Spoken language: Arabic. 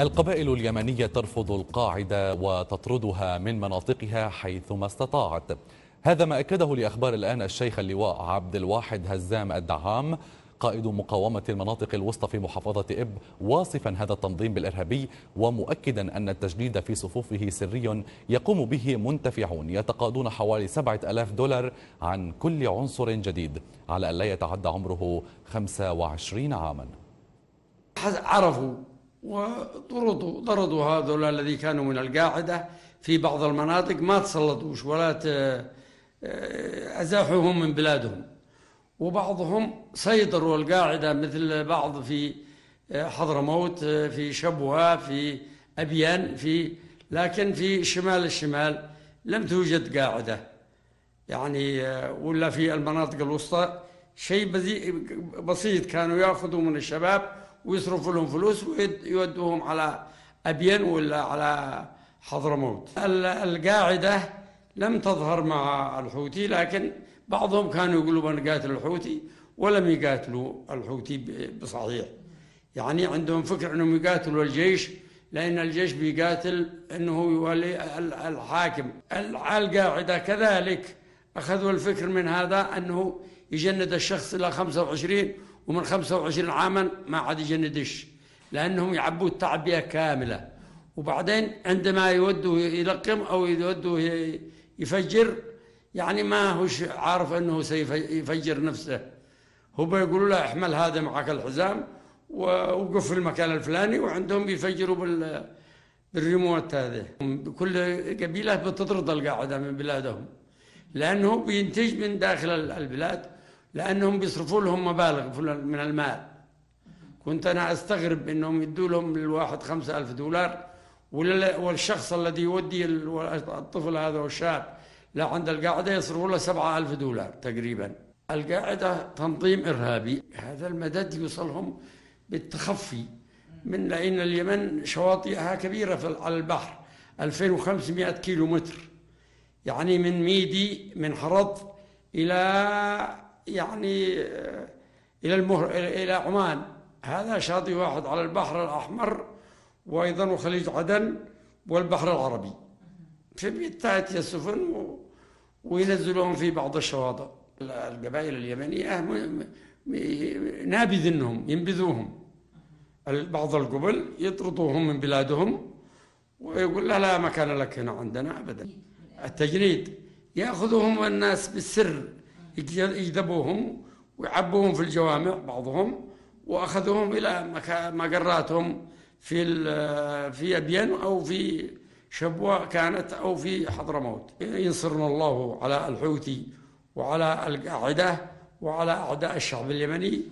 القبائل اليمنية ترفض القاعدة وتطردها من مناطقها حيثما استطاعت. هذا ما أكده لأخبار الآن الشيخ اللواء عبد الواحد هزام الدعام قائد مقاومة المناطق الوسطى في محافظة إب واصفا هذا التنظيم بالإرهابي ومؤكدا أن التجنيد في صفوفه سري يقوم به منتفعون يتقاضون حوالي سبعة ألاف دولار عن كل عنصر جديد على أن لا يتعدى عمره 25 عاما. عرفوا وطردوا طردوا هذول الذي كانوا من القاعدة في بعض المناطق ما تسلطوش ولا أزاحوهم من بلادهم. وبعضهم سيطروا القاعدة مثل بعض في حضرموت في شبوة في أبيان في لكن في شمال الشمال لم توجد قاعدة. يعني ولا في المناطق الوسطى. شيء بسيط كانوا يأخذوا من الشباب ويصرفوا لهم فلوس ويودوهم على أبين ولا على حضرموت. القاعدة لم تظهر مع الحوثي لكن بعضهم كانوا يقولوا بنقاتل الحوثي ولم يقاتلوا الحوثي بصحيح. يعني عندهم فكر إنهم يقاتلوا الجيش لأن الجيش بيقاتل إنه يولي الحاكم. القاعدة كذلك أخذوا الفكر من هذا أنه يجند الشخص إلى 25 ومن 25 عاما ما عاد يجندش لأنهم يعبوا التعبئه كاملة. وبعدين عندما يودوا يلقم أو يودوا يفجر يعني ما هوش عارف أنه سيفجر نفسه. هو بيقولوا له احمل هذا معك الحزام ووقف في المكان الفلاني وعندهم بيفجروا بال بالريموت هذا كل قبيلة بتطرد القاعدة من بلادهم لأنه بينتج من داخل البلاد لأنهم بيصرفوا لهم مبالغ من المال. كنت أنا أستغرب إنهم يدوا لهم الواحد خمسة ألف دولار والشخص الذي يودي الطفل هذا والشاب لعند القاعدة يصرفوا له سبعة ألف دولار تقريبا. القاعدة تنظيم إرهابي. هذا المدد يوصلهم بالتخفي من لأن اليمن شواطئها كبيرة على البحر 2500 كيلو متر يعني من ميدي من حرض إلى يعني إلى المهر إلى عمان. هذا شاطئ واحد على البحر الأحمر وأيضا وخليج عدن والبحر العربي. فبالتالي السفن وينزلوهم في بعض الشواطئ. القبائل اليمنية نابذ انهم ينبذوهم. بعض القبل يطردوهم من بلادهم ويقول لا لا مكان لك هنا عندنا ابدا. التجنيد. يأخذهم الناس بالسر. يجذبوهم ويعبوهم في الجوامع بعضهم وأخذوهم إلى مقراتهم في في أبين أو في شبوة كانت أو في حضرموت. ينصرنا الله على الحوثي وعلى القاعدة وعلى أعداء الشعب اليمني